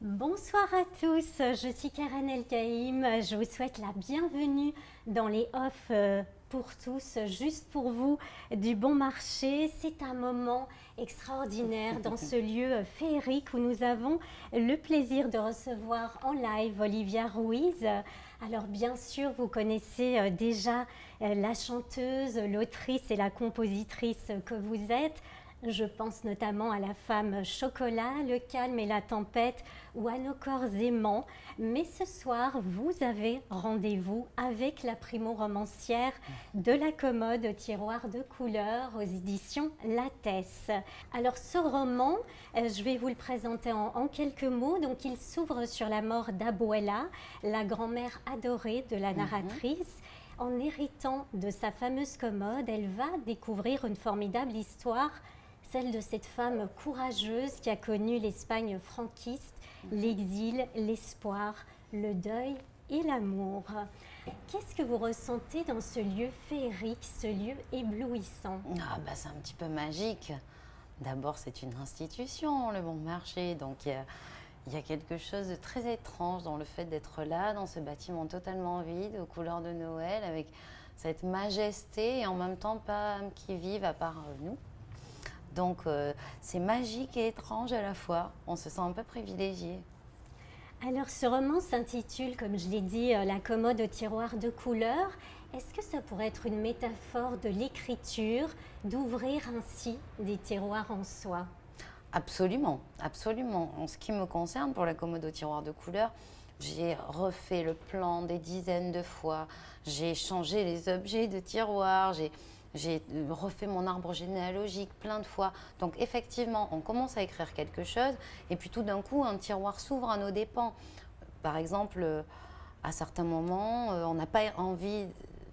Bonsoir à tous, je suis Karen Elkaïm, je vous souhaite la bienvenue dans les off euh, pour tous, juste pour vous, du bon marché. C'est un moment extraordinaire dans ce lieu féerique où nous avons le plaisir de recevoir en live Olivia Ruiz. Alors bien sûr, vous connaissez euh, déjà euh, la chanteuse, l'autrice et la compositrice que vous êtes. Je pense notamment à la femme chocolat, le calme et la tempête ou à nos corps aimants. Mais ce soir, vous avez rendez-vous avec la primo-romancière de la commode au tiroir de couleurs aux éditions Lattès. Alors ce roman, euh, je vais vous le présenter en, en quelques mots. Donc il s'ouvre sur la mort d'Abuela, la grand-mère adorée de la narratrice. En héritant de sa fameuse commode, elle va découvrir une formidable histoire celle de cette femme courageuse qui a connu l'Espagne franquiste, l'exil, l'espoir, le deuil et l'amour. Qu'est-ce que vous ressentez dans ce lieu féerique, ce lieu éblouissant? Ah bah c'est un petit peu magique. D'abord c'est une institution, le bon marché, donc il y y a quelque chose de très étrange dans le fait d'être là, dans ce bâtiment totalement vide, aux couleurs de Noël, avec cette majesté et en même temps pas qui vivent à part nous. Donc euh, c'est magique et étrange à la fois. On se sent un peu privilégié. Alors ce roman s'intitule, comme je l'ai dit, euh, La commode au tiroir de couleurs. Est-ce que ça pourrait être une métaphore de l'écriture, d'ouvrir ainsi des tiroirs en soi? Absolument, absolument. En ce qui me concerne, pour la commode au tiroir de couleurs, j'ai refait le plan des dizaines de fois. J'ai changé les objets de tiroir. J'ai j'ai refait mon arbre généalogique plein de fois. Donc effectivement, on commence à écrire quelque chose et puis tout d'un coup, un tiroir s'ouvre à nos dépens. Par exemple, à certains moments, euh, on n'a pas envie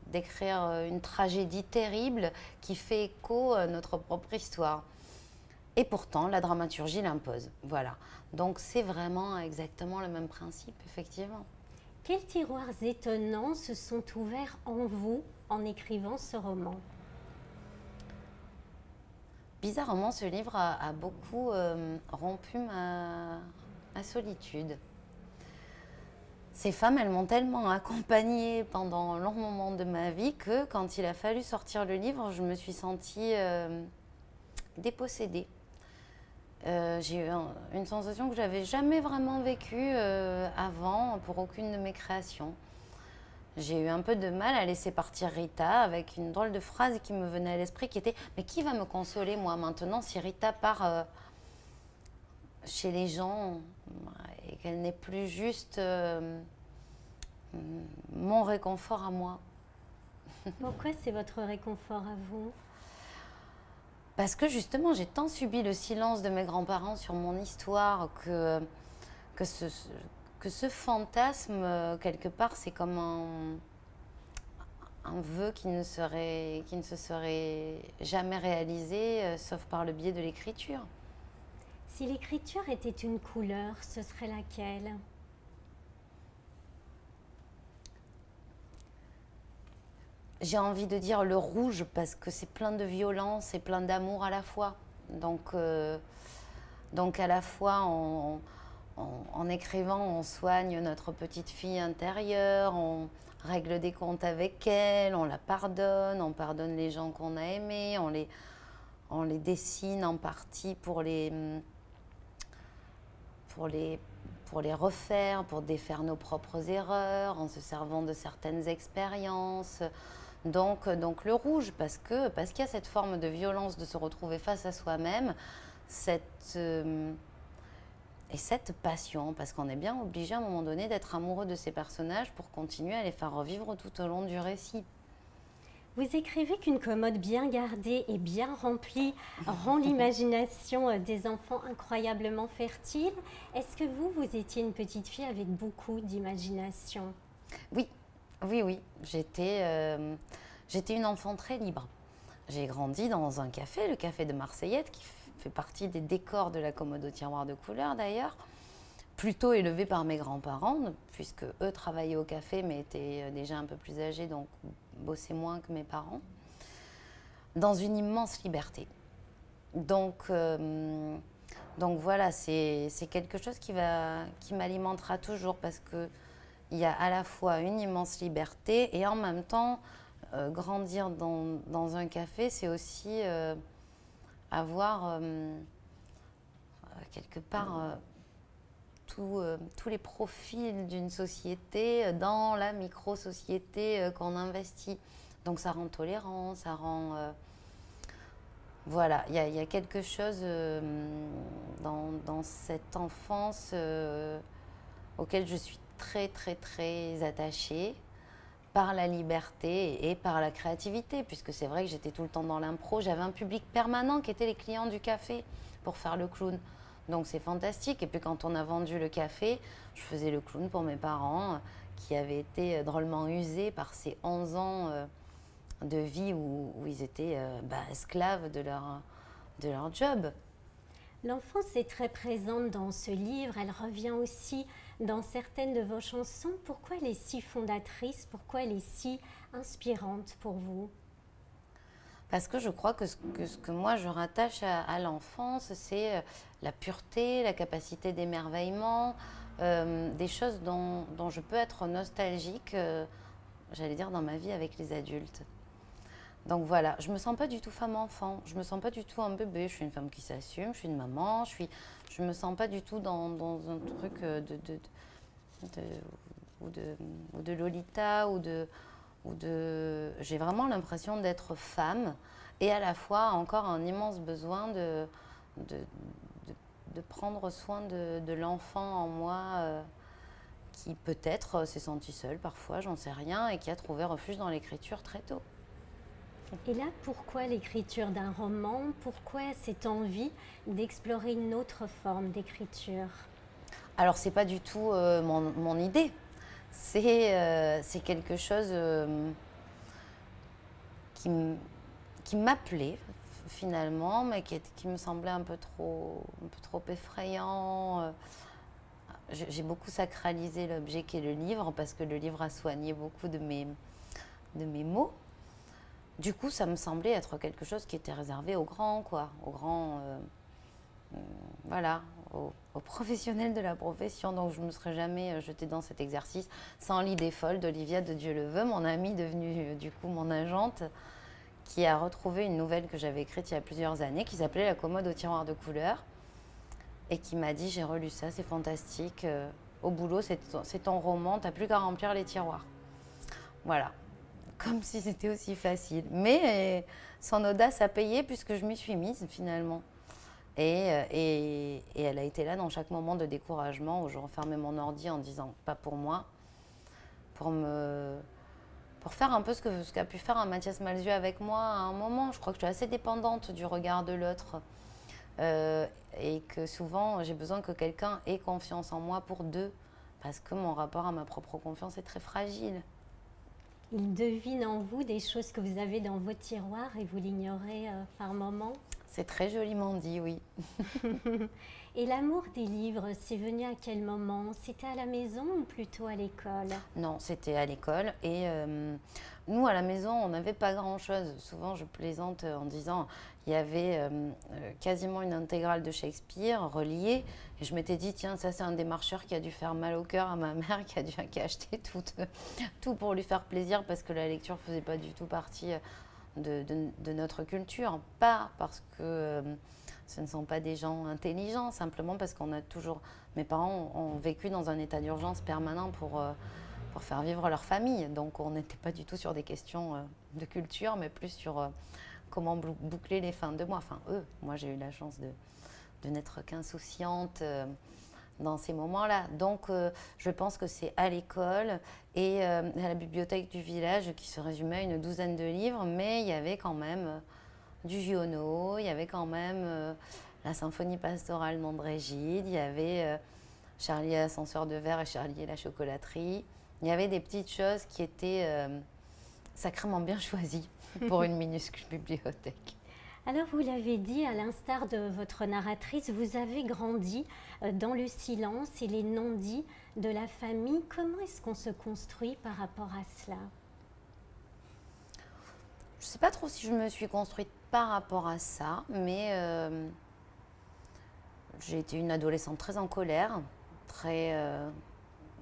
d'écrire euh, une tragédie terrible qui fait écho à notre propre histoire. Et pourtant, la dramaturgie l'impose. Voilà. Donc c'est vraiment exactement le même principe, effectivement. Quels tiroirs étonnants se sont ouverts en vous en écrivant ce roman? Bizarrement, ce livre a, beaucoup euh, rompu ma, solitude. Ces femmes, elles m'ont tellement accompagnée pendant un long moment de ma vie que quand il a fallu sortir le livre, je me suis sentie euh, dépossédée. Euh, j'ai eu une sensation que j'avais jamais vraiment vécue avant pour aucune de mes créations j'ai eu un peu de mal à laisser partir Rita avec une drôle de phrase qui me venait à l'esprit qui était Mais qui va me consoler moi maintenant si Rita part euh, chez les gens et qu'elle n'est plus juste euh, mon réconfort à moi? Pourquoi c'est votre réconfort à vous? Parce que justement j'ai tant subi le silence de mes grands-parents sur mon histoire que, que ce, que ce fantasme, euh, quelque part, c'est comme un, un vœu qui ne, serait, qui ne se serait jamais réalisé, euh, sauf par le biais de l'écriture. Si l'écriture était une couleur, ce serait laquelle? J'ai envie de dire le rouge parce que c'est plein de violence et plein d'amour à la fois. Donc, euh, donc à la fois on, en, écrivant, on soigne notre petite fille intérieure, on règle des comptes avec elle, on la pardonne, on pardonne les gens qu'on a aimés, on les, dessine en partie pour les, refaire, pour défaire nos propres erreurs, en se servant de certaines expériences. Donc, le rouge, parce qu'il y a cette forme de violence de se retrouver face à soi-même. Euh, et cette passion, parce qu'on est bien obligé à un moment donné d'être amoureux de ces personnages pour continuer à les faire revivre tout au long du récit. Vous écrivez qu'une commode bien gardée et bien remplie rend l'imagination des enfants incroyablement fertile. Est-ce que vous, vous étiez une petite fille avec beaucoup d'imagination? Oui, oui, oui. J'étais, euh, j'étais une enfant très libre. J'ai grandi dans un café, le café de Marseillette, qui fait partie des décors de la commode au tiroir de couleur d'ailleurs, plutôt élevé par mes grands-parents, puisque eux travaillaient au café mais étaient euh, déjà un peu plus âgés, donc bossaient moins que mes parents, dans une immense liberté. Donc, euh, Donc voilà, c'est quelque chose qui, qui m'alimentera toujours parce que il y a à la fois une immense liberté et en même temps, euh, grandir dans, dans, un café, c'est aussi avoir euh, quelque part tous les profils d'une société dans la micro-société qu'on investit. Donc ça rend tolérant, ça rend... voilà, il y, y, a quelque chose dans, dans, cette enfance auquel je suis très très très attachée par la liberté et par la créativité, puisque c'est vrai que j'étais tout le temps dans l'impro. J'avais un public permanent qui était les clients du café pour faire le clown. Donc c'est fantastique. Et puis quand on a vendu le café, je faisais le clown pour mes parents qui avaient été drôlement usés par ces 11 ans euh, de vie où, ils étaient euh, bah, esclaves de leur, de leur job. L'enfance est très présente dans ce livre, elle revient aussi dans certaines de vos chansons. Pourquoi elle est si fondatrice? Pourquoi elle est si inspirante pour vous? Parce que je crois que ce que, moi je rattache à, l'enfance, c'est euh, la pureté, la capacité d'émerveillement, euh, des choses dont, je peux être nostalgique, euh, j'allais dire, dans ma vie avec les adultes. Donc voilà, je me sens pas du tout femme-enfant, je me sens pas du tout un bébé, je suis une femme qui s'assume, je suis une maman, je suis, je me sens pas du tout dans, un truc euh, de, de, de, de Lolita ou de, ou de... J'ai vraiment l'impression d'être femme et à la fois encore un immense besoin de, de, prendre soin de, l'enfant en moi euh, qui peut-être s'est senti seul parfois, j'en sais rien, et qui a trouvé refuge dans l'écriture très tôt. Et là, pourquoi l'écriture d'un roman? Pourquoi cette envie d'explorer une autre forme d'écriture? Alors, c'est pas du tout euh, mon, idée. Euh, c'est quelque chose euh, qui m'appelait finalement, mais qui, me semblait un peu trop, un peu trop effrayant. J'ai beaucoup sacralisé l'objet qui est le livre parce que le livre a soigné beaucoup de mes, de mes mots. Du coup, ça me semblait être quelque chose qui était réservé aux grands, quoi, aux grands, euh, euh, voilà, aux, professionnels de la profession. Donc, je ne me serais jamais euh, jetée dans cet exercice sans l'idée folle d'Olivia de Dieu le veut, mon amie devenue du coup mon agente, qui a retrouvé une nouvelle que j'avais écrite il y a plusieurs années, qui s'appelait La commode au tiroir de couleurs, et qui m'a dit j'ai relu ça, c'est fantastique. au boulot, c'est ton roman, t'as plus qu'à remplir les tiroirs. Voilà, comme si c'était aussi facile. Mais euh, son audace a payé puisque je m'y suis mise finalement. Euh, et, et, elle a été là dans chaque moment de découragement où je refermais mon ordi en disant pas pour moi, pour me pour faire un peu ce qu'a ce qu'a pu faire un Mathias Malzieu avec moi à un moment. Je crois que je suis assez dépendante du regard de l'autre euh, et que souvent j'ai besoin que quelqu'un ait confiance en moi pour deux parce que mon rapport à ma propre confiance est très fragile. Il devine en vous des choses que vous avez dans vos tiroirs et vous l'ignorez euh, par moments C'est très joliment dit, oui. et l'amour des livres, c'est venu à quel moment? C'était à la maison ou plutôt à l'école? Non, c'était à l'école. Et euh, nous, à la maison, on n'avait pas grand-chose. Souvent, je plaisante en disant il y avait euh, euh, quasiment une intégrale de Shakespeare reliée. Et je m'étais dit, tiens, ça, c'est un démarcheur qui a dû faire mal au cœur à ma mère, qui a dû qui a acheté tout, tout pour lui faire plaisir parce que la lecture faisait pas du tout partie de, de, notre culture. Pas parce que ce ne sont pas des gens intelligents, simplement parce qu'on a toujours. Mes parents ont, vécu dans un état d'urgence permanent pour pour faire vivre leur famille. Donc on n'était pas du tout sur des questions euh, de culture, mais plus sur euh, comment boucler les fins de mois. Enfin, eux, moi j'ai eu la chance de, n'être qu'insouciante euh, dans ces moments-là. Donc je pense que c'est à l'école et à la bibliothèque du village qui se résumait à une douzaine de livres, mais il y avait quand même du Giono, il y avait quand même la symphonie pastorale d'André Gide, il y avait Charlie et l'ascenseur de verre et Charlie la chocolaterie. Il y avait des petites choses qui étaient euh, sacrément bien choisies pour une minuscule bibliothèque. Alors vous l'avez dit, à l'instar de votre narratrice, vous avez grandi euh, dans le silence et les non-dits de la famille. Comment est-ce qu'on se construit par rapport à cela? Je ne sais pas trop si je me suis construite par rapport à ça, mais euh, j'ai été une adolescente très en colère, très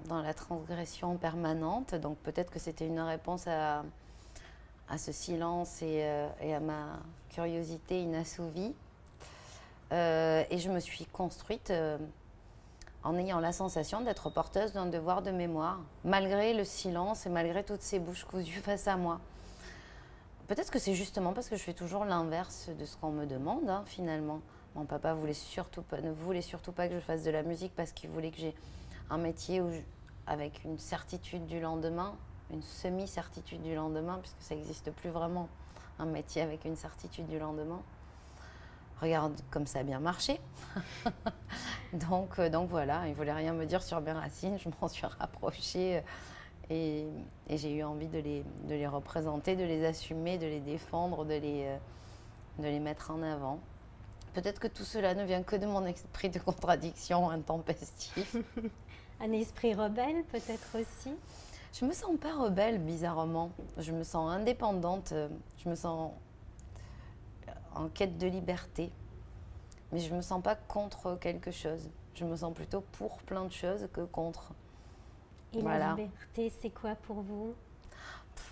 dans la transgression permanente. Donc peut-être que c'était une réponse à, à ce silence et, et, à ma curiosité inassouvie. et je me suis construite en ayant la sensation d'être porteuse d'un devoir de mémoire, malgré le silence et malgré toutes ces bouches cousues face à moi. Peut-être que c'est justement parce que je fais toujours l'inverse de ce qu'on me demande, hein, finalement. Mon papa ne voulait surtout pas que je fasse de la musique parce qu'il voulait que j'ai un métier avec une certitude du lendemain, une semi-certitude du lendemain, puisque ça n'existe plus vraiment, un métier avec une certitude du lendemain regarde comme ça a bien marché. donc, euh, donc voilà, il ne voulait rien me dire sur mes racines, je m'en suis rapprochée euh, et, j'ai eu envie de les, représenter, de les assumer, de les défendre, de les, euh, de les mettre en avant. Peut-être que tout cela ne vient que de mon esprit de contradiction intempestif. Un esprit rebelle peut-être aussi Je me sens pas rebelle bizarrement. Je me sens indépendante. Je me sens en quête de liberté. Mais je ne me sens pas contre quelque chose. Je me sens plutôt pour plein de choses que contre. Et la liberté, c'est quoi pour vous?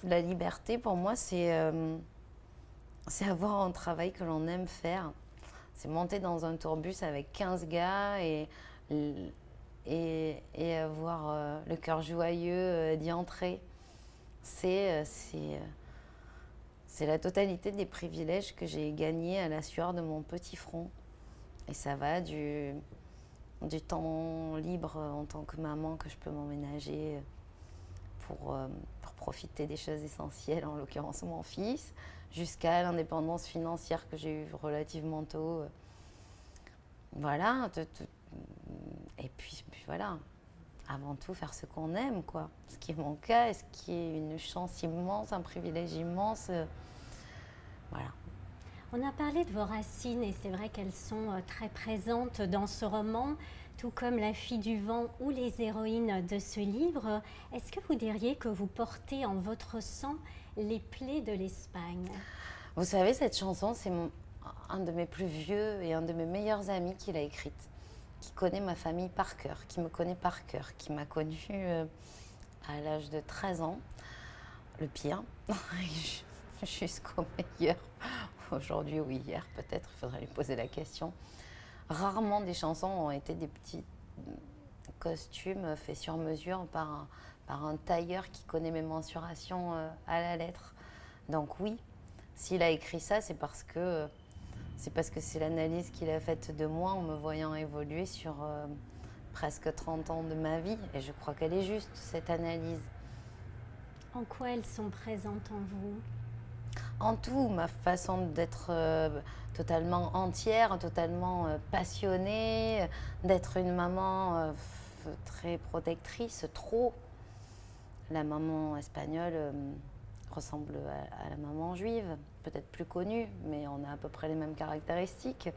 La liberté, pour moi, c'est euh, c'est avoir un travail que l'on aime faire. C'est monter dans un tourbus avec 15 gars et, et, avoir euh, le cœur joyeux euh, d'y entrer. C'est la totalité des privilèges que j'ai gagnés à la sueur de mon petit front. Et ça va du, du temps libre en tant que maman que je peux m'emménager pour, euh, pour profiter des choses essentielles, en l'occurrence mon fils, jusqu'à l'indépendance financière que j'ai eue relativement tôt. Voilà. Et puis, puis voilà, avant tout faire ce qu'on aime, quoi. Ce qui est mon cas et ce qui est une chance immense, un privilège immense. Euh, voilà. On a parlé de vos racines et c'est vrai qu'elles sont euh, très présentes dans ce roman, tout comme La fille du vent ou les héroïnes de ce livre. Est-ce que vous diriez que vous portez en votre sang les plaies de l'Espagne? Vous savez, cette chanson, c'est un de mes plus vieux et un de mes meilleurs amis qui l'a écrite qui connaît ma famille par cœur, qui me connaît par cœur, qui m'a connue euh, à l'âge de 13 ans, le pire, jusqu'au meilleur. Aujourd'hui ou hier, peut-être, il faudrait lui poser la question. Rarement des chansons ont été des petits costumes faits sur mesure par un, par un tailleur qui connaît mes mensurations euh, à la lettre. Donc oui, s'il a écrit ça, c'est parce que c'est parce que c'est l'analyse qu'il a faite de moi en me voyant évoluer sur euh, presque 30 ans de ma vie. Et je crois qu'elle est juste, cette analyse. En quoi elles sont présentes en vous? En tout, ma façon d'être euh, totalement entière, totalement euh, passionnée, d'être une maman très protectrice, trop. La maman espagnole ressemble à la maman juive peut-être plus connue, mais on a à peu près les mêmes caractéristiques.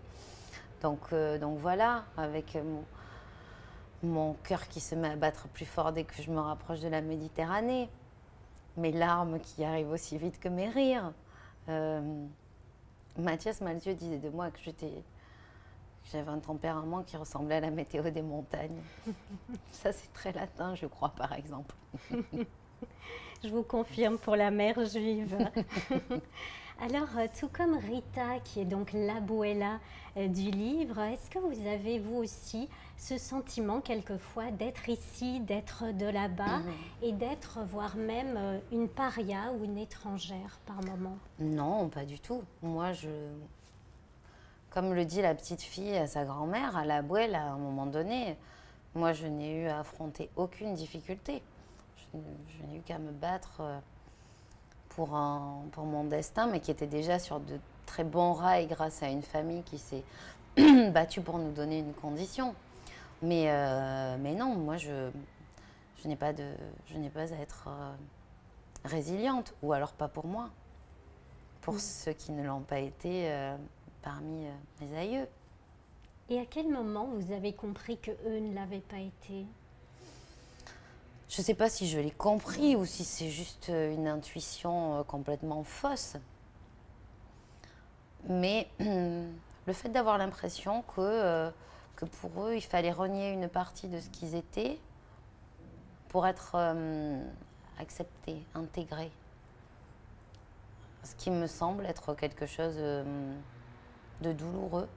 Donc, euh, donc voilà, avec mon, mon cœur qui se met à battre plus fort dès que je me rapproche de la Méditerranée, mes larmes qui arrivent aussi vite que mes rires. Euh, Mathias Malzieu disait de moi que j'étais j'avais un tempérament qui ressemblait à la météo des montagnes. Ça, c'est très latin, je crois, par exemple. je vous confirme pour la mère juive. Alors, euh, tout comme Rita, qui est donc l'abuela euh, du livre, est-ce que vous avez vous aussi ce sentiment quelquefois d'être ici, d'être de là-bas mhm. et d'être voire même euh, une paria ou une étrangère par moment? Non, pas du tout. Moi, je... Comme le dit la petite fille à sa grand-mère, à l'abuela, à un moment donné, moi, je n'ai eu à affronter aucune difficulté. Je, je n'ai eu qu'à me battre pour, pour mon destin, mais qui était déjà sur de très bons rails grâce à une famille qui s'est battue pour nous donner une condition. Mais, euh, mais non, moi, je, je n'ai pas, de, je n'ai pas à être euh, résiliente, ou alors pas pour moi, pour ceux qui ne l'ont pas été euh, parmi mes aïeux. Et à quel moment vous avez compris que eux ne l'avaient pas été? Je ne sais pas si je l'ai compris ou si c'est juste euh, une intuition euh, complètement fausse. Mais le fait d'avoir l'impression que, euh, que pour eux, il fallait renier une partie de ce qu'ils étaient pour être acceptés, intégrés. Ce qui me semble être quelque chose de douloureux,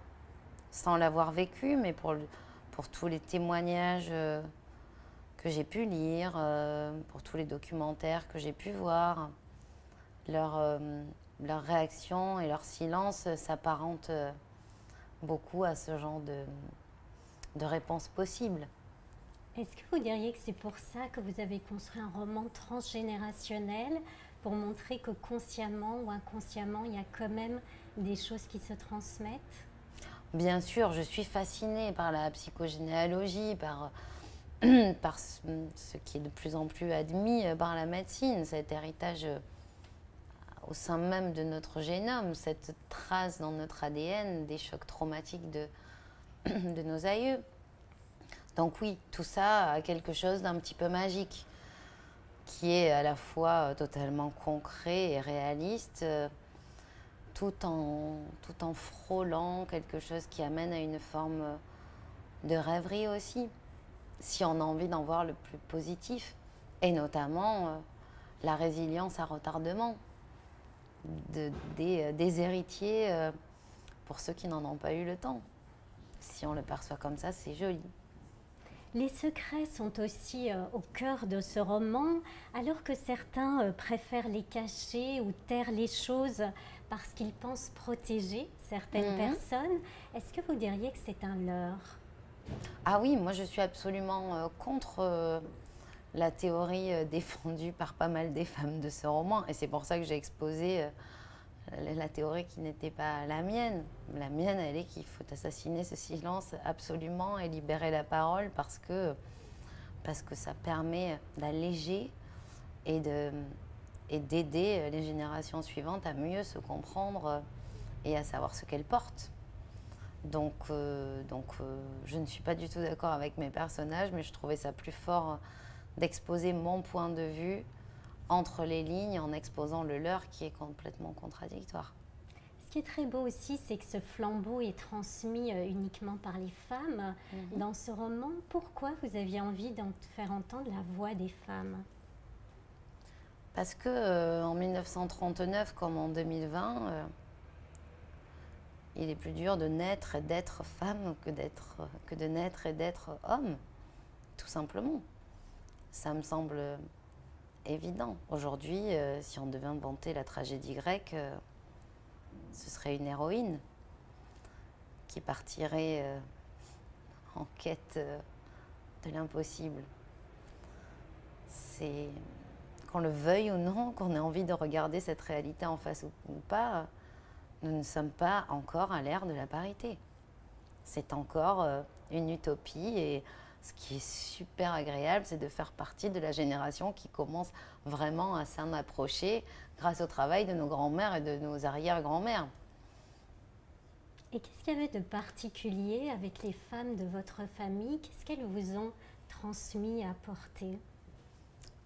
sans l'avoir vécu, mais pour, pour tous les témoignages que j'ai pu lire, pour tous les documentaires que j'ai pu voir, leur, leur réaction et leur silence s'apparentent beaucoup à ce genre de, de réponses possibles. Est-ce que vous diriez que c'est pour ça que vous avez construit un roman transgénérationnel pour montrer que consciemment ou inconsciemment, il y a quand même des choses qui se transmettent? Bien sûr, je suis fascinée par la psychogénéalogie, par, par ce qui est de plus en plus admis par la médecine, cet héritage au sein même de notre génome, cette trace dans notre ADN des chocs traumatiques de, nos aïeux. Donc oui, tout ça a quelque chose d'un petit peu magique, qui est à la fois totalement concret et réaliste, tout en, tout en frôlant quelque chose qui amène à une forme de rêverie aussi, si on a envie d'en voir le plus positif, et notamment euh, la résilience à retardement de, des, euh, des, héritiers euh, pour ceux qui n'en ont pas eu le temps. Si on le perçoit comme ça, c'est joli. Les secrets sont aussi euh, au cœur de ce roman, alors que certains préfèrent les cacher ou taire les choses parce qu'ils pensent protéger certaines mhm. personnes. Est-ce que vous diriez que c'est un leurre? Ah oui, moi je suis absolument contre la théorie euh, défendue par pas mal des femmes de ce roman. Et c'est pour ça que j'ai exposé euh, la théorie qui n'était pas la mienne. La mienne, elle est qu'il faut assassiner ce silence absolument et libérer la parole parce que, ça permet d'alléger et d'aider les générations suivantes à mieux se comprendre et à savoir ce qu'elles portent. Donc, euh, donc je ne suis pas du tout d'accord avec mes personnages, mais je trouvais ça plus fort d'exposer mon point de vue entre les lignes en exposant le leur qui est complètement contradictoire. Ce qui est très beau aussi, c'est que ce flambeau est transmis euh, uniquement par les femmes. Mhm. Dans ce roman, pourquoi vous aviez envie d'en faire entendre la voix des femmes? Parce que euh, en 1939 comme en 2020, euh, il est plus dur de naître et d'être femme que, de naître et d'être homme, tout simplement ça me semble évident. Aujourd'hui, euh, si on devait inventer la tragédie grecque, euh, ce serait une héroïne qui partirait euh, en quête de l'impossible. C'est qu'on le veuille ou non, qu'on ait envie de regarder cette réalité en face ou pas, nous ne sommes pas encore à l'ère de la parité. C'est encore une utopie et ce qui est super agréable, c'est de faire partie de la génération qui commence vraiment à s'en approcher grâce au travail de nos grands-mères et de nos arrière-grands-mères. Et qu'est-ce qu'il y avait de particulier avec les femmes de votre famille? Qu'est-ce qu'elles vous ont transmis, apporté?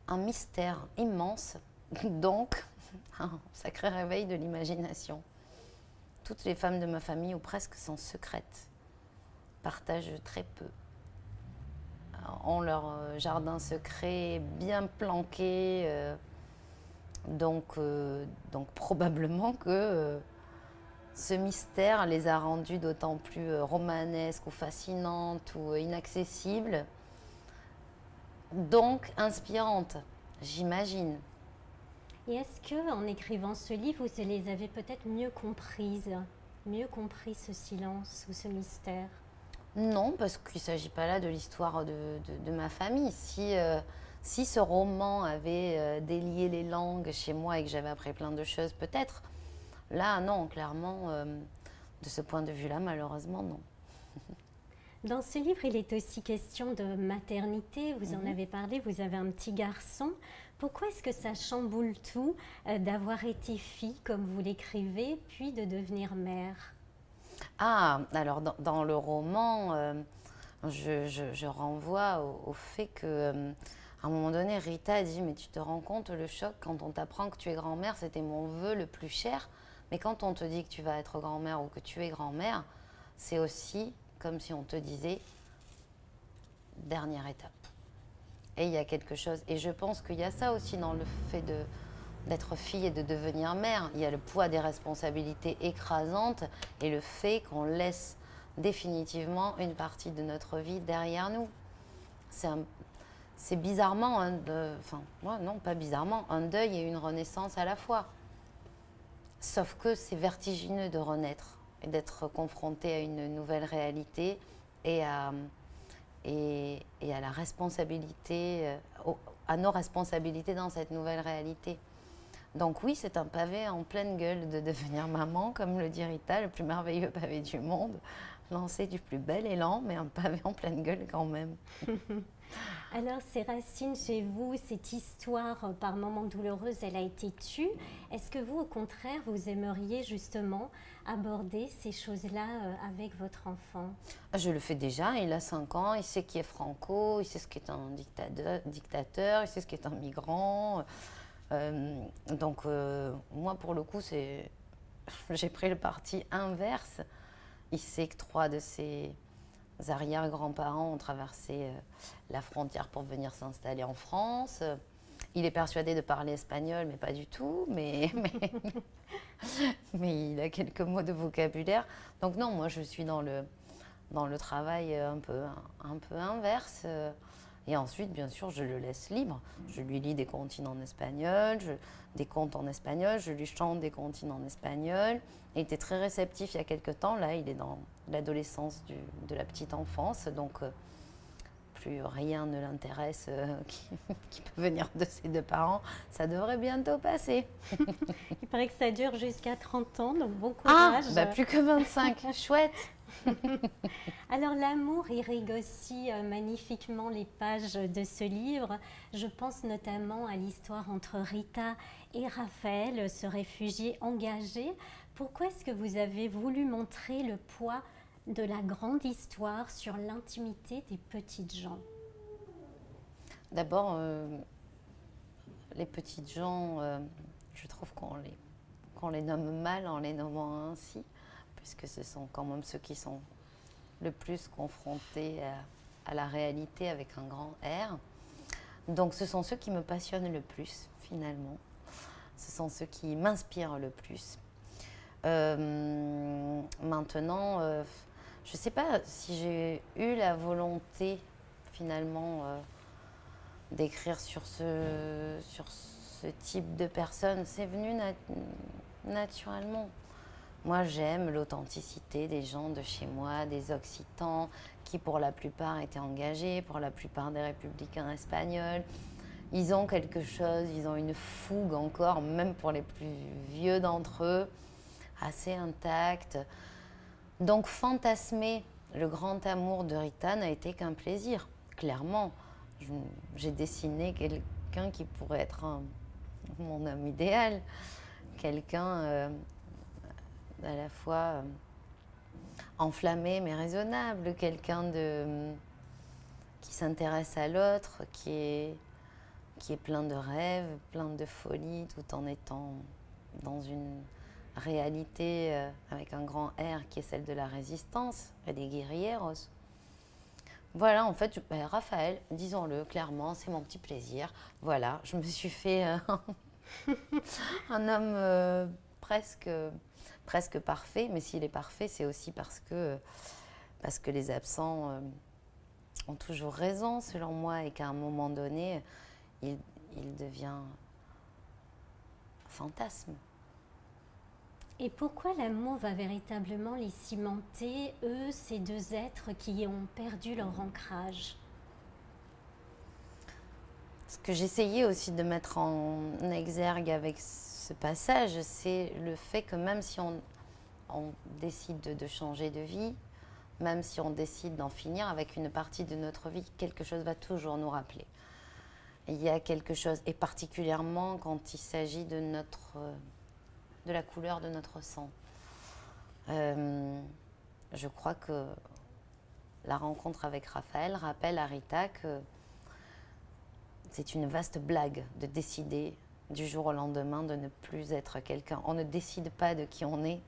Un mystère immense, donc un sacré réveil de l'imagination. Toutes les femmes de ma famille, ou presque, sont secrètes, partagent très peu ont leur euh, jardin secret bien planqué. Euh, donc, euh, donc probablement que ce mystère les a rendues d'autant plus romanesques ou fascinantes ou inaccessibles. Donc inspirantes, j'imagine. Et est-ce que en écrivant ce livre, vous les avez peut-être mieux comprises, mieux compris ce silence ou ce mystère? Non, parce qu'il ne s'agit pas là de l'histoire de, ma famille. Si, euh, si ce roman avait euh, délié les langues chez moi et que j'avais appris plein de choses, peut-être. Là, non, clairement, euh, de ce point de vue-là, malheureusement, non. Dans ce livre, il est aussi question de maternité. Vous en mhm. avez parlé, vous avez un petit garçon. Pourquoi est-ce que ça chamboule tout d'avoir été fille, comme vous l'écrivez, puis de devenir mère? Ah, alors dans, le roman, euh, je, renvoie au, fait que euh, à un moment donné, Rita a dit Mais tu te rends compte le choc quand on t'apprend que tu es grand-mère C'était mon vœu le plus cher. Mais quand on te dit que tu vas être grand-mère ou que tu es grand-mère, c'est aussi comme si on te disait dernière étape. Et il y a quelque chose, et je pense qu'il y a ça aussi dans le fait d'être fille et de devenir mère. Il y a le poids des responsabilités écrasantes et le fait qu'on laisse définitivement une partie de notre vie derrière nous. C'est bizarrement, enfin, non, pas bizarrement, un deuil et une renaissance à la fois. Sauf que c'est vertigineux de renaître et d'être confronté à une nouvelle réalité et à, et, à la responsabilité, euh, à nos responsabilités dans cette nouvelle réalité. Donc oui, c'est un pavé en pleine gueule de devenir maman, comme le dit Rita, le plus merveilleux pavé du monde, lancé du plus bel élan, mais un pavé en pleine gueule quand même. Alors, ces racines chez vous, cette histoire euh, par moments douloureuse, elle a été tue. Est-ce que vous, au contraire, vous aimeriez justement aborder ces choses-là euh, avec votre enfant? Ah, Je le fais déjà, il a 5 ans, il sait qui est Franco, il sait ce qu'est un dictateur, il sait ce qu'est un migrant. Euh, donc, moi, pour le coup, j'ai pris le parti inverse. Il sait que trois de ses arrière-grands-parents ont traversé euh, la frontière pour venir s'installer en France. Il est persuadé de parler espagnol, mais pas du tout. Mais, mais, il a quelques mots de vocabulaire. Donc non, moi je suis dans le, dans le travail un peu, un peu inverse. Et ensuite, bien sûr, je le laisse libre. Je lui lis des comptines en espagnol, des contes en espagnol, je lui chante des comptines en espagnol. Il était très réceptif il y a quelques temps. Là, il est dans l'adolescence de la petite enfance. Donc, euh, plus rien ne l'intéresse euh, qui, peut venir de ses deux parents. Ça devrait bientôt passer. il paraît que ça dure jusqu'à 30 ans, donc bon ah, courage. Ah, bah plus que 25. Chouette. Alors l'amour irrigue aussi euh, magnifiquement les pages de ce livre. Je pense notamment à l'histoire entre Rita et Raphaël, ce réfugié engagé. Pourquoi est-ce que vous avez voulu montrer le poids de la grande histoire sur l'intimité des petites gens? D'abord, euh, les petites gens, euh, je trouve qu'on les, qu'on les nomme mal en les nommant ainsi puisque ce sont quand même ceux qui sont le plus confrontés à, la réalité avec un grand R. Donc ce sont ceux qui me passionnent le plus, finalement. Ce sont ceux qui m'inspirent le plus. Euh, maintenant, euh, je ne sais pas si j'ai eu la volonté, finalement, euh, d'écrire sur ce, sur ce type de personnes. C'est venu naturellement. Moi, j'aime l'authenticité des gens de chez moi, des Occitans, qui pour la plupart étaient engagés, pour la plupart des républicains espagnols. Ils ont quelque chose, ils ont une fougue encore, même pour les plus vieux d'entre eux, assez intacte. Donc fantasmer le grand amour de Rita n'a été qu'un plaisir, clairement. J'ai dessiné quelqu'un qui pourrait être mon homme idéal, quelqu'un euh, à la fois euh, enflammé mais raisonnable, quelqu'un de qui s'intéresse à l'autre, qui est, plein de rêves, plein de folie, tout en étant dans une réalité euh, avec un grand R qui est celle de la résistance et des guerrieros. Voilà, en fait, ben, Raphaël, disons-le clairement, c'est mon petit plaisir. Voilà, je me suis fait euh, un homme presque presque parfait, mais s'il est parfait, c'est aussi parce que, parce que les absents euh, ont toujours raison, selon moi, et qu'à un moment donné, il, il devient fantasme. Et pourquoi l'amour va véritablement les cimenter, eux, ces deux êtres qui ont perdu leur ancrage? Ce que j'essayais aussi de mettre en exergue avec ce passage, c'est le fait que même si on, décide de, changer de vie, même si on décide d'en finir avec une partie de notre vie, quelque chose va toujours nous rappeler. Il y a quelque chose, et particulièrement quand il s'agit de, notre, de la couleur de notre sang. Euh, je crois que la rencontre avec Raphaël rappelle à Rita que c'est une vaste blague de décider du jour au lendemain de ne plus être quelqu'un. On ne décide pas de qui on est,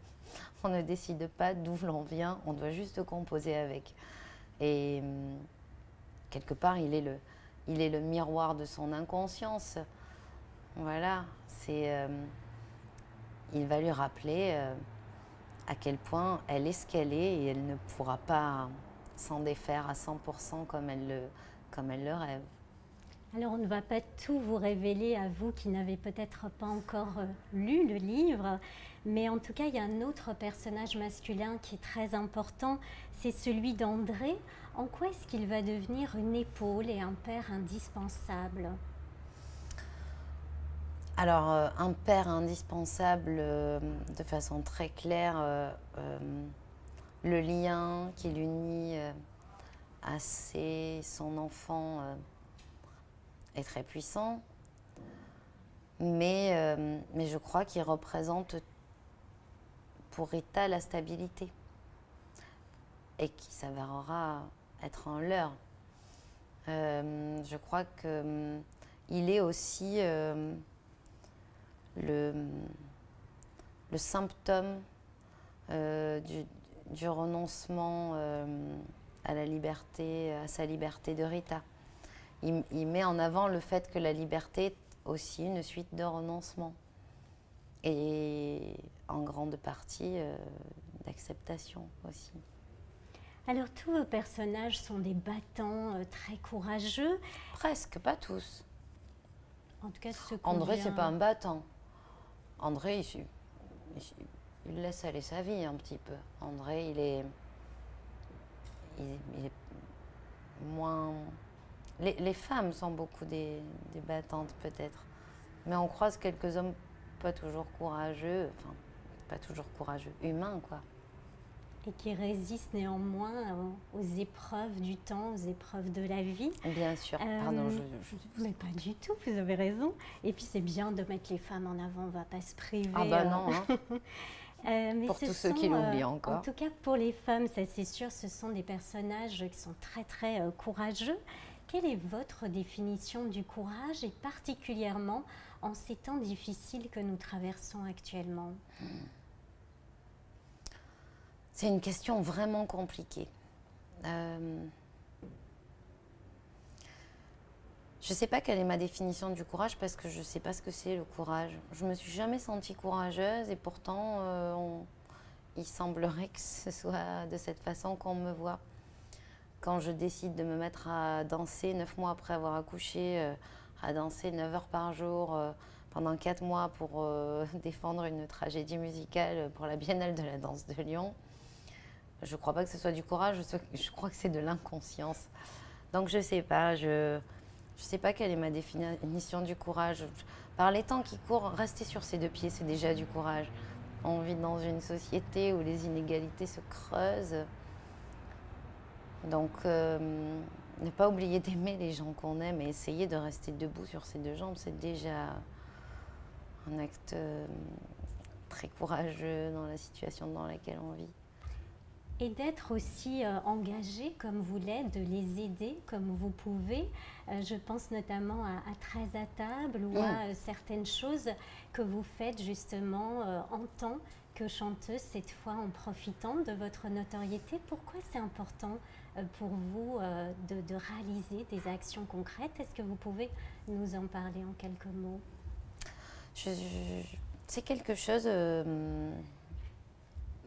On ne décide pas d'où l'on vient, on doit juste composer avec. Et hum, quelque part, il est le, miroir de son inconscience. Voilà, c'est. Euh, il va lui rappeler euh, à quel point elle est ce qu'elle est et elle ne pourra pas s'en défaire à 100% comme comme elle le rêve. Alors on ne va pas tout vous révéler à vous qui n'avez peut-être pas encore euh, lu le livre, mais en tout cas il y a un autre personnage masculin qui est très important, c'est celui d'André. En quoi est-ce qu'il va devenir une épaule et un père indispensable? Alors, euh, un père indispensable euh, de façon très claire, le lien qui l'unit à son enfant est très puissant, mais, euh, mais je crois qu'il représente pour Rita la stabilité et qui s'avérera être un leurre. Euh, je crois qu'il euh, est aussi le, le symptôme du, du, renoncement à la liberté, à sa liberté de Rita il, met en avant le fait que la liberté est aussi une suite de renoncements et en grande partie euh, d'acceptation aussi. Alors tous vos personnages sont des battants euh, très courageux. Presque, pas tous. En tout cas, ce André, c'est pas un battant. André, il, il, laisse aller sa vie un petit peu. André, il est, il est moins les, femmes sont beaucoup des, battantes peut-être, mais on croise quelques hommes pas toujours courageux, enfin pas toujours courageux, humains quoi. Et qui résistent néanmoins aux, épreuves du temps, aux épreuves de la vie. Bien sûr, pardon. Euh, je, Vous n'êtes pas du tout, vous avez raison. Et puis c'est bien de mettre les femmes en avant, on ne va pas se priver. Ah bah non. Hein. Euh, pour tous ceux qui l'oublient encore. En tout cas, pour les femmes, ça c'est sûr, ce sont des personnages qui sont très très courageux quelle est votre définition du courage et particulièrement en ces temps difficiles que nous traversons actuellement? C'est une question vraiment compliquée. Euh, je ne sais pas quelle est ma définition du courage parce que je ne sais pas ce que c'est le courage. Je me suis jamais sentie courageuse et pourtant euh, il semblerait que ce soit de cette façon qu'on me voit quand je décide de me mettre à danser, neuf mois après avoir accouché, euh, à danser 9 heures par jour euh, pendant quatre mois pour euh, défendre une tragédie musicale pour la Biennale de la danse de Lyon, je ne crois pas que ce soit du courage, je, crois que c'est de l'inconscience. Donc je ne sais pas, je ne sais pas quelle est ma définition du courage. Par les temps qui courent, rester sur ses deux pieds, c'est déjà du courage. On vit dans une société où les inégalités se creusent. Donc, euh, ne pas oublier d'aimer les gens qu'on aime et essayer de rester debout sur ses deux jambes, c'est déjà un acte euh, très courageux dans la situation dans laquelle on vit. Et d'être aussi euh, engagé comme vous l'êtes, de les aider comme vous pouvez. je pense notamment à, 13 à table ou à mm. certaines choses que vous faites justement en tant que chanteuse, cette fois en profitant de votre notoriété. Pourquoi c'est important pour vous euh, de, réaliser des actions concrètes. Est-ce que vous pouvez nous en parler en quelques mots? C'est quelque chose euh,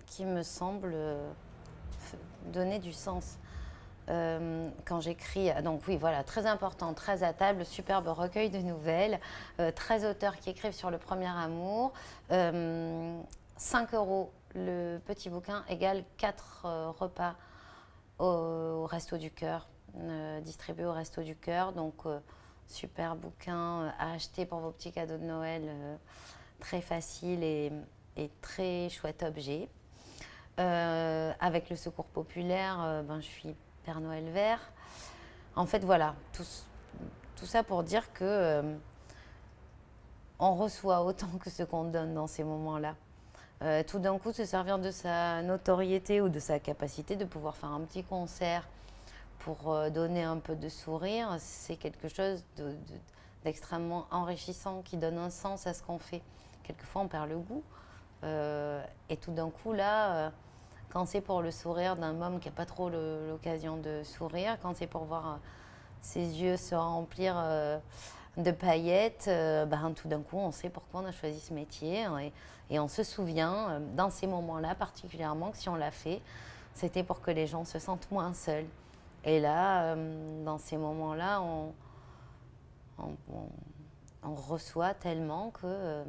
qui me semble donner du sens. quand j'écris, donc oui, voilà, très important, très à table, superbe recueil de nouvelles, 13 auteurs qui écrivent sur le premier amour, 5 euros le petit bouquin égale 4 repas au, Resto du Cœur, euh, distribué au Resto du Cœur. Donc, euh, super bouquin euh, à acheter pour vos petits cadeaux de Noël, très facile et, très chouette objet. avec le Secours Populaire, ben, je suis Père Noël vert. En fait, voilà, tout, tout ça pour dire que on reçoit autant que ce qu'on donne dans ces moments-là. Euh, tout d'un coup se servir de sa notoriété ou de sa capacité de pouvoir faire un petit concert pour euh, donner un peu de sourire, c'est quelque chose d'extrêmement enrichissant qui donne un sens à ce qu'on fait. Quelquefois, on perd le goût et tout d'un coup, là, quand c'est pour le sourire d'un homme qui n'a pas trop l'occasion de sourire, quand c'est pour voir ses yeux se remplir de paillettes, ben, tout d'un coup, on sait pourquoi on a choisi ce métier. Et, et on se souvient, dans ces moments-là particulièrement, que si on l'a fait, c'était pour que les gens se sentent moins seuls. Et là, dans ces moments-là, on, reçoit tellement que, euh,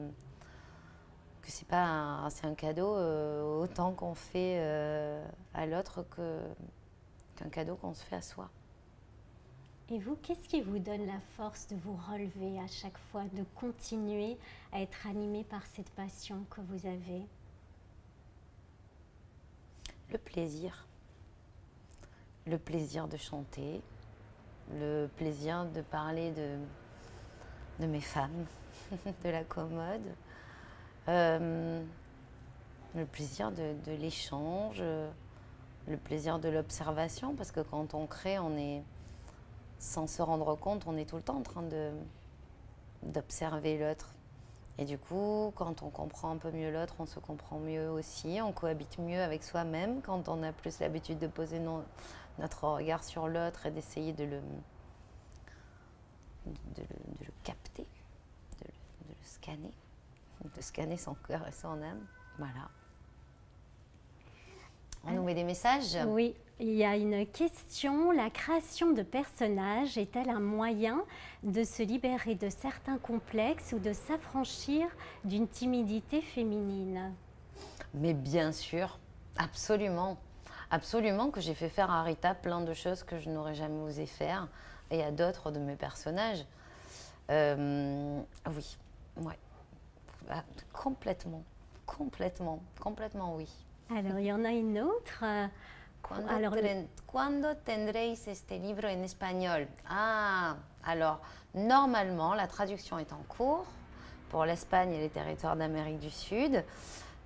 que c'est pas un, c'est un cadeau euh, autant qu'on fait euh, à l'autre qu'un cadeau qu'on se fait à soi. Et vous, qu'est-ce qui vous donne la force de vous relever à chaque fois, de continuer à être animé par cette passion que vous avez? Le plaisir. Le plaisir de chanter, le plaisir de parler de, mes femmes, de la commode, euh, le plaisir de, l'échange, le plaisir de l'observation, parce que quand on crée, on est, sans se rendre compte, on est tout le temps en train d'observer l'autre. Et du coup, quand on comprend un peu mieux l'autre, on se comprend mieux aussi, on cohabite mieux avec soi-même quand on a plus l'habitude de poser notre regard sur l'autre et d'essayer de le, de le, capter, de le, scanner, de scanner son cœur et son âme. Voilà. On nous met des messages Oui, il y a une question. La création de personnages est-elle un moyen de se libérer de certains complexes ou de s'affranchir d'une timidité féminine? Mais bien sûr, absolument. Absolument que j'ai fait faire à Rita plein de choses que je n'aurais jamais osé faire et à d'autres de mes personnages. Euh, oui, ouais. Ah, complètement, complètement, complètement oui. Alors, il y en a une autre. Cuando, alors, ¿Cuándo tendréis este libro en espagnol Ah, alors, normalement, la traduction est en cours pour l'Espagne et les territoires d'Amérique du Sud.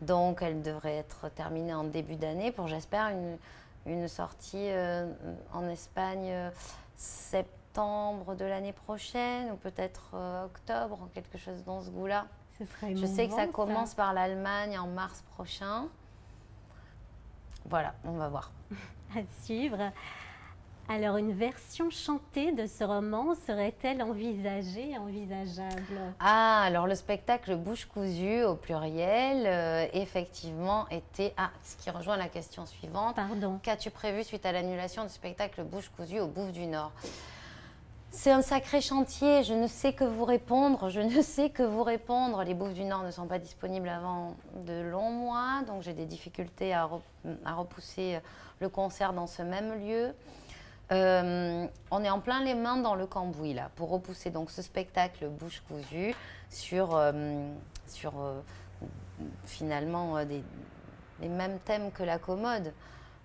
Donc, elle devrait être terminée en début d'année pour, j'espère, une, une, sortie euh, en Espagne euh, septembre de l'année prochaine ou peut-être euh, octobre, quelque chose dans ce goût-là. Je sais que ça commence par l'Allemagne en mars prochain. Voilà, on va voir. à suivre. Alors, une version chantée de ce roman serait-elle envisagée, envisageable? Ah, alors le spectacle Bouche cousue au pluriel, euh, effectivement, était. Ah, ce qui rejoint la question suivante. Pardon. Qu'as-tu prévu suite à l'annulation du spectacle Bouche cousue au Bouffe du Nord? C'est un sacré chantier, je ne sais que vous répondre, je ne sais que vous répondre. Les Bouffes du Nord ne sont pas disponibles avant de longs mois, donc j'ai des difficultés à, repousser le concert dans ce même lieu. Euh, on est en plein les mains dans le cambouis là, pour repousser donc ce spectacle bouche cousue sur, euh, sur euh, finalement les mêmes thèmes que la commode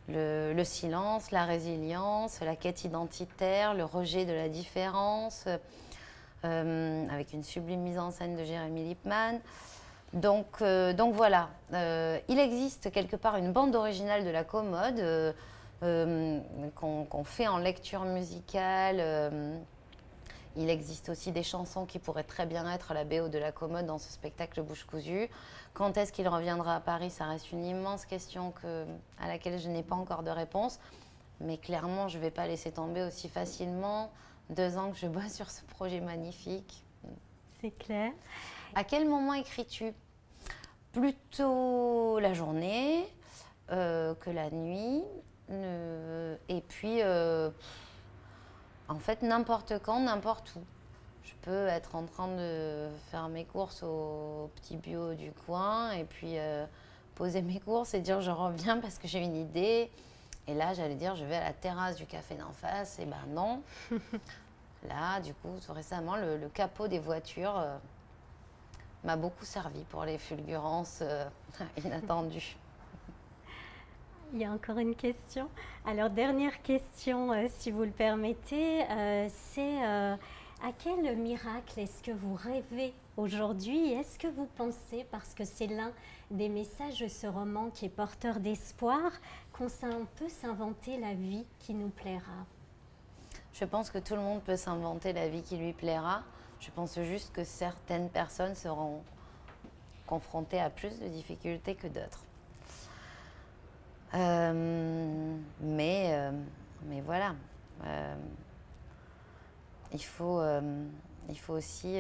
le, silence, la résilience, la quête identitaire, le rejet de la différence, euh, avec une sublime mise en scène de Jérémy Lippmann. Donc, euh, voilà, euh, il existe quelque part une bande originale de la commode qu'on fait en lecture musicale il existe aussi des chansons qui pourraient très bien être la BO de la commode dans ce spectacle Bouche cousue. Quand est-ce qu'il reviendra à Paris Ça reste une immense question que, à laquelle je n'ai pas encore de réponse. Mais clairement, je ne vais pas laisser tomber aussi facilement. Deux ans que je bosse sur ce projet magnifique. C'est clair. À quel moment écris-tu? Plutôt la journée euh, que la nuit. et puis. Euh, en fait, n'importe quand, n'importe où. Peux être en train de faire mes courses au petit bio du coin et puis euh, poser mes courses et dire je reviens parce que j'ai une idée. Et là, j'allais dire je vais à la terrasse du café d'en face. Et ben non. là, du coup, tout récemment, le, capot des voitures euh, m'a beaucoup servi pour les fulgurances euh, inattendues. Il y a encore une question. Alors, dernière question, euh, si vous le permettez, euh, c'est à quel miracle est-ce que vous rêvez aujourd'hui? Est-ce que vous pensez, parce que c'est l'un des messages de ce roman qui est porteur d'espoir, qu'on peut s'inventer la vie qui nous plaira? Je pense que tout le monde peut s'inventer la vie qui lui plaira. Je pense juste que certaines personnes seront confrontés à plus de difficultés que d'autres. Euh, mais, euh, mais voilà, euh, il, faut, il faut aussi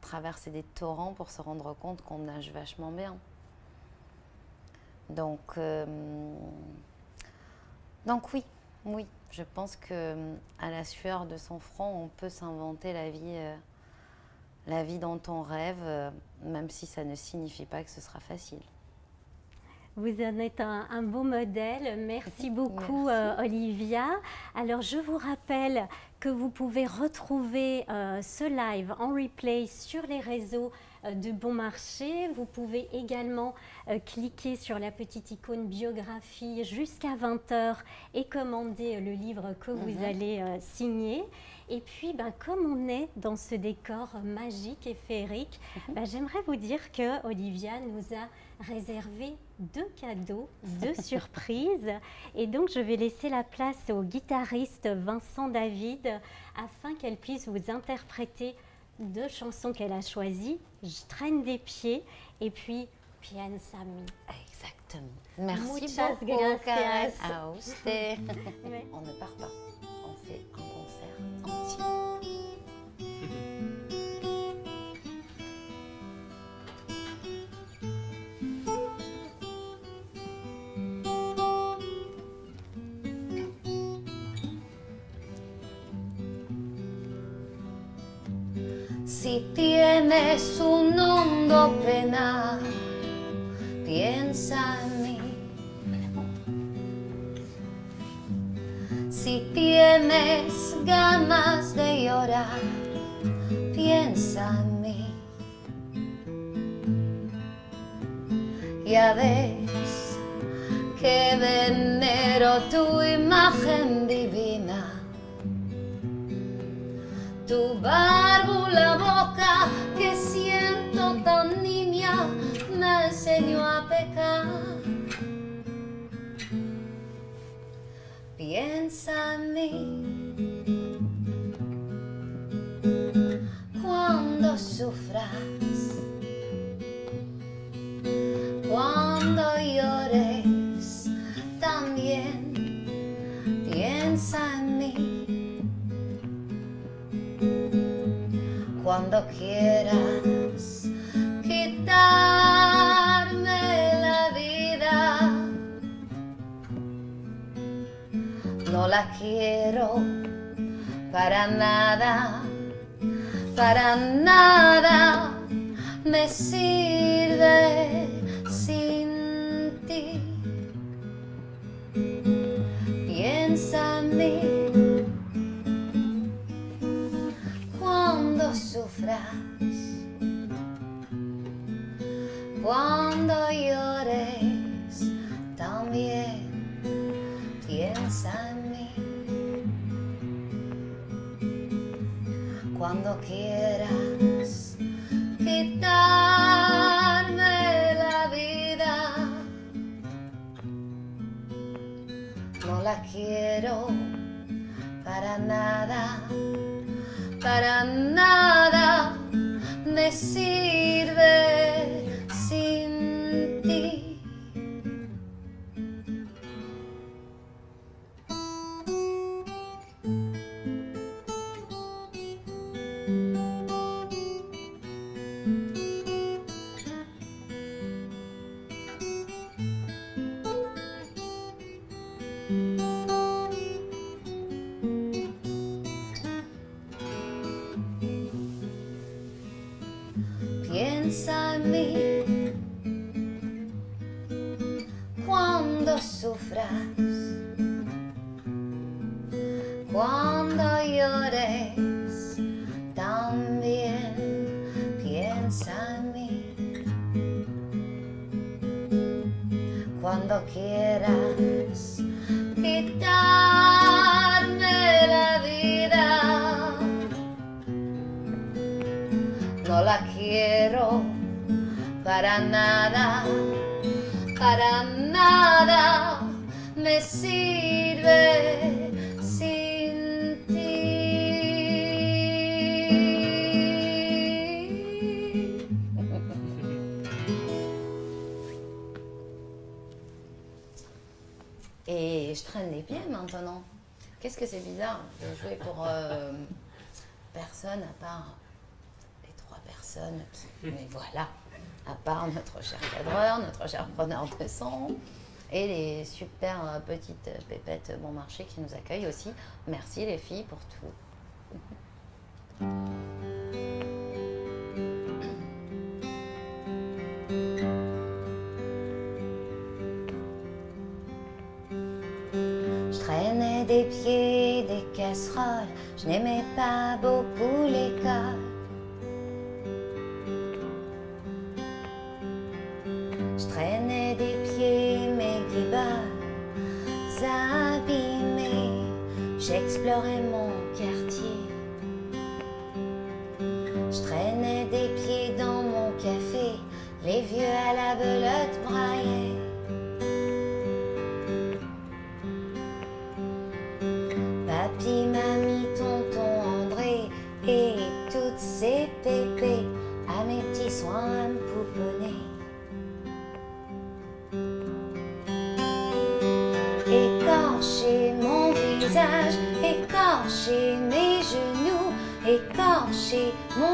traverser des torrents pour se rendre compte qu'on nage vachement bien. Donc, donc oui, oui, je pense que à la sueur de son front, on peut s'inventer la vie, la vie dont on rêve, même si ça ne signifie pas que ce sera facile. Vous en êtes un, beau modèle. Merci beaucoup, euh, Olivia. Alors, je vous rappelle que vous pouvez retrouver euh, ce live en replay sur les réseaux de Bon Marché. Vous pouvez également cliquer sur la petite icône biographie jusqu'à 20h et commander le livre que vous mhm. allez signer. Et puis, ben, comme on est dans ce décor magique et féerique, mhm. ben, j'aimerais vous dire que Olivia nous a réservé deux cadeaux, deux surprises. Et donc, je vais laisser la place au guitariste Vincent David afin qu'elle puisse vous interpréter deux chansons qu'elle a choisies. Je traîne des pieds et puis Piensa mi. Exactement. Merci Muchas beaucoup, gracias. On ne part pas. On fait un concert entier. Si tienes un hondo pena, piensa en mí. Si tienes ganas de llorar, piensa en mí. Ya ves que venero tu imagen Cuando sufras, cuando llores, también piensa en mí. cuando quieras la quiero para nada, para nada me sirve Cuando quieras quitarme la vida, no la quiero para nada para nada. Me qu'est-ce que c'est bizarre de jouer pour euh, personne à part les trois personnes. Mais voilà, à part notre cher cadreur, notre cher preneur de son et les super euh, petites pépettes bon marché qui nous accueillent aussi. Merci les filles pour tout. Pieds, des casseroles, je n'aimais pas beaucoup l'école. Pouponner. Écorcher mon visage, écorcher mes genoux, écorcher mon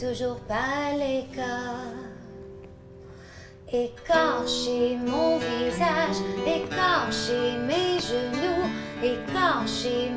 toujours pas l'école. Écorcher mon visage, écorcher mes genoux, écorcher